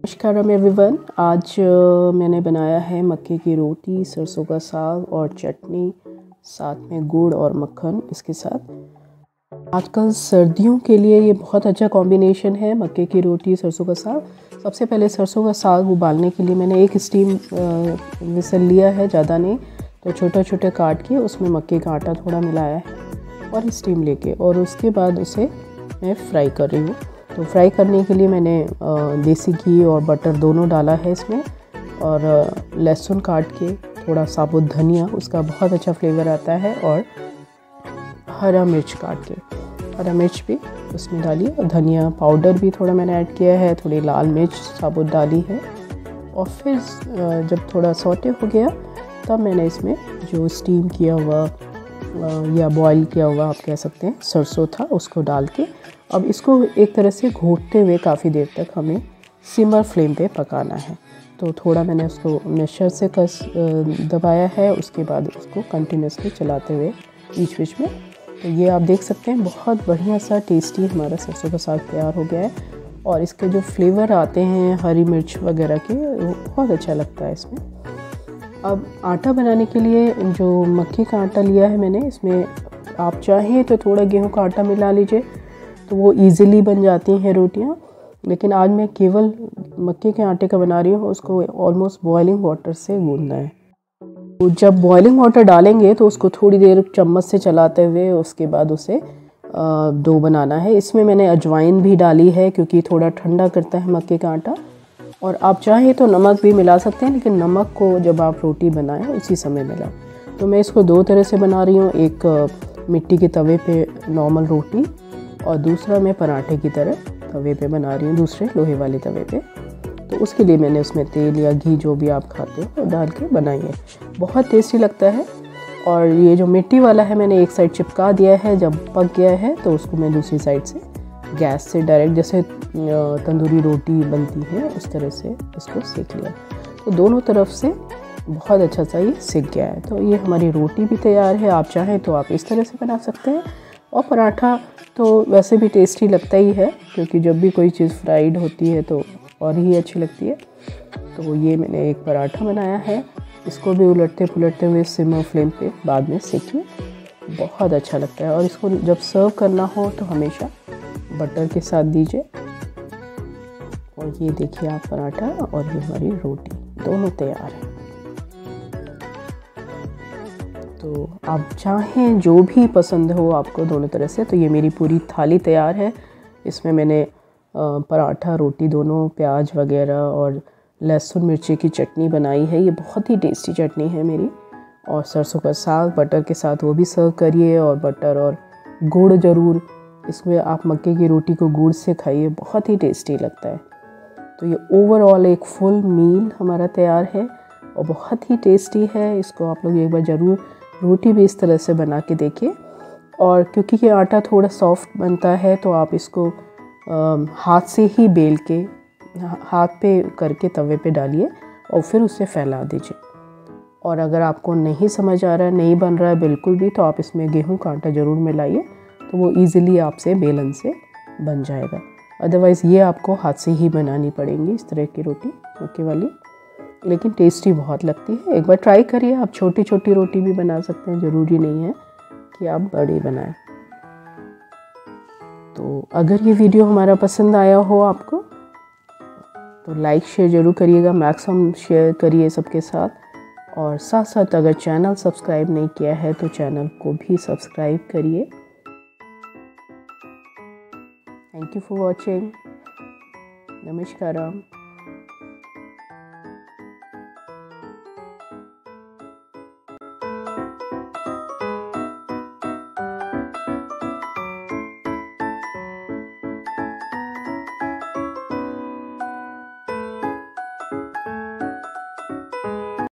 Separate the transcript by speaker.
Speaker 1: नमस्कार एवरीवन आज मैंने बनाया है मक्के की रोटी, सरसों का साग और चटनी, साथ में गुड़ और मक्खन इसके साथ। आजकल सर्दियों के लिए ये बहुत अच्छा कॉम्बिनेशन है, मक्के की रोटी, सरसों का साग। सबसे पहले सरसों का साग उबालने के लिए मैंने एक स्टीम विसल लिया है, ज़्यादा नहीं तो छोटा छोटा काट के उसमें मक्के का आटा थोड़ा मिलाया है और स्टीम लेके और उसके बाद उसे मैं फ्राई कर रही हूँ। तो फ्राई करने के लिए मैंने देसी घी और बटर दोनों डाला है इसमें और लहसुन काट के थोड़ा साबुत धनिया, उसका बहुत अच्छा फ्लेवर आता है और हरा मिर्च काट के। हरा मिर्च भी उसमें डाली और धनिया पाउडर भी थोड़ा मैंने ऐड किया है, थोड़ी लाल मिर्च साबुत डाली है और फिर जब थोड़ा सोटे हो गया, तब मैंने इसमें जो स्टीम किया हुआ या बॉईल किया हुआ आप कह सकते हैं, सरसों था, उसको डाल के। अब इसको एक तरह से घोटते हुए काफ़ी देर तक हमें सिमर फ्लेम पे पकाना है। तो थोड़ा मैंने उसको मेशर से कस दबाया है, उसके बाद उसको कंटिन्यूसली चलाते हुए बीच बीच में। तो ये आप देख सकते हैं, बहुत बढ़िया सा टेस्टी हमारा सरसों का साग तैयार हो गया है। और इसके जो फ्लेवर आते हैं, हरी मिर्च वगैरह के, वो बहुत अच्छा लगता है इसमें। अब आटा बनाने के लिए जो मक्की का आटा लिया है मैंने, इसमें आप चाहें तो थोड़ा गेहूँ का आटा मिला लीजिए तो वो इजीली बन जाती हैं रोटियाँ। लेकिन आज मैं केवल मक्के के आटे का बना रही हूँ, उसको ऑलमोस्ट बॉइलिंग वाटर से गूंदना है। तो जब बॉइलिंग वाटर डालेंगे तो उसको थोड़ी देर चम्मच से चलाते हुए उसके बाद उसे डो बनाना है। इसमें मैंने अजवाइन भी डाली है, क्योंकि थोड़ा ठंडा करता है मक्के का आटा। और आप चाहें तो नमक भी मिला सकते हैं, लेकिन नमक को जब आप रोटी बनाएँ, उसी समय मिलाएँ तो मैं इसको दो तरह से बना रही हूँ, एक मिट्टी के तवे पे नॉर्मल रोटी और दूसरा मैं पराठे की तरह तवे पे बना रही हूँ, दूसरे लोहे वाले तवे पे। तो उसके लिए मैंने उसमें तेल या घी जो भी आप खाते हो, डाल के बनाई है। बहुत टेस्टी लगता है और ये जो मिट्टी वाला है, मैंने एक साइड चिपका दिया है, जब पक गया है तो उसको मैं दूसरी साइड से गैस से डायरेक्ट जैसे तंदूरी रोटी बनती है, उस तरह से इसको सेक लिया। तो दोनों तरफ़ से बहुत अच्छा सा ये सीख गया है। तो ये हमारी रोटी भी तैयार है, आप चाहें तो आप इस तरह से बना सकते हैं। और पराठा तो वैसे भी टेस्टी लगता ही है, क्योंकि जब भी कोई चीज़ फ्राइड होती है तो और ही अच्छी लगती है। तो ये मैंने एक पराठा बनाया है, इसको भी उलटते पुलटते हुए सिमर फ्लेम पे बाद में सीखिए बहुत अच्छा लगता है और इसको जब सर्व करना हो तो हमेशा बटर के साथ दीजिए। और ये देखिए आप पराठा और ये हमारी रोटी, दोनों तैयार है। तो आप चाहें जो भी पसंद हो आपको दोनों तरह से तो ये मेरी पूरी थाली तैयार है। इसमें मैंने पराठा, रोटी दोनों, प्याज वगैरह और लहसुन, मिर्ची की चटनी बनाई है। ये बहुत ही टेस्टी चटनी है मेरी। और सरसों का साग, बटर के साथ वो भी सर्व करिए और बटर और गुड़ ज़रूर इसमें आप मक्के की रोटी को गुड़ से खाइए बहुत ही टेस्टी लगता है। तो ये ओवरऑल एक फुल मील हमारा तैयार है और बहुत ही टेस्टी है। इसको आप लोग एक बार ज़रूर रोटी भी इस तरह से बना के देखिए। और क्योंकि ये आटा थोड़ा सॉफ्ट बनता है तो आप इसको आ, हाथ से ही बेल के हाथ पे करके तवे पे डालिए और फिर उसे फैला दीजिए। और अगर आपको नहीं समझ आ रहा है नहीं बन रहा है बिल्कुल भी तो आप इसमें गेहूँ का आटा ज़रूर मिलाइए। तो वो ईज़िली आपसे बेलन से बन जाएगा। अदरवाइज़ ये आपको हाथ से ही बनानी पड़ेंगी इस तरह की रोटी ओके वाली। लेकिन टेस्टी बहुत लगती है। एक बार ट्राई करिए, आप छोटी छोटी रोटी भी बना सकते हैं, ज़रूरी नहीं है कि आप बड़ी बनाएँ। तो अगर ये वीडियो हमारा पसंद आया हो आपको तो लाइक शेयर ज़रूर करिएगा मैक्सिमम शेयर करिए सबके साथ। और साथ साथ अगर चैनल सब्सक्राइब नहीं किया है तो चैनल को भी सब्सक्राइब करिए। थैंक यू फॉर वॉचिंग नमस्कार